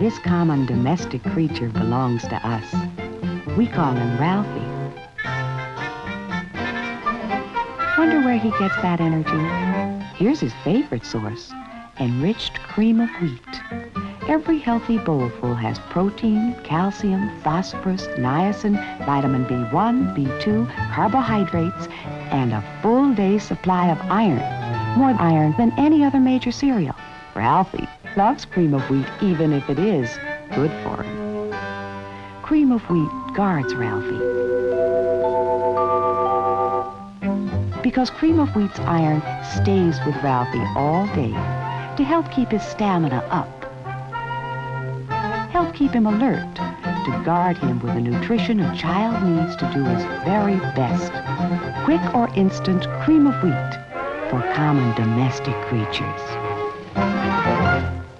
this common domestic creature belongs to us. We call him Ralphie. Wonder where he gets that energy? Here's his favorite source, enriched cream of wheat. Every healthy bowlful has protein, calcium, phosphorus, niacin, vitamin B1, B2, carbohydrates, and a full day's supply of iron. More iron than any other major cereal. Ralphie loves cream of wheat even if it is good for him. Cream of wheat guards Ralphie. Because cream of wheat's iron stays with Ralphie all day to help keep his stamina up. Help keep him alert, to guard him with the nutrition a child needs to do his very best. Quick or instant cream of wheat for common domestic creatures.